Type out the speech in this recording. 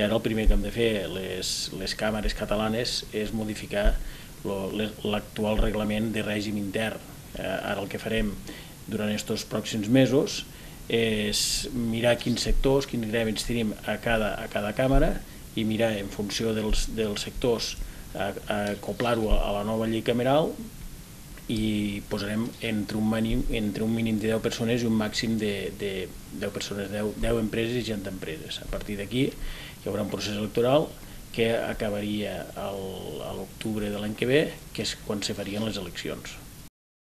i ara el primer que hem de fer les, les càmeres catalanes és modificar l'actual reglament de règim intern. Eh, ara el que farem durant aquests pròxims mesos és mirar quins sectors, quins grèmits tenim a cada, a cada càmera i mirar en funció dels, dels sectors acoplar-ho a, a la nova llei cameral i posarem entre un, mínim, entre un mínim de 10 persones i un màxim de, de 10 persones, 10, 10 empreses i gent d'empreses. A partir d'aquí hi haurà un procés electoral que acabaria a l'octubre de l'any que ve, que és quan se farien les eleccions.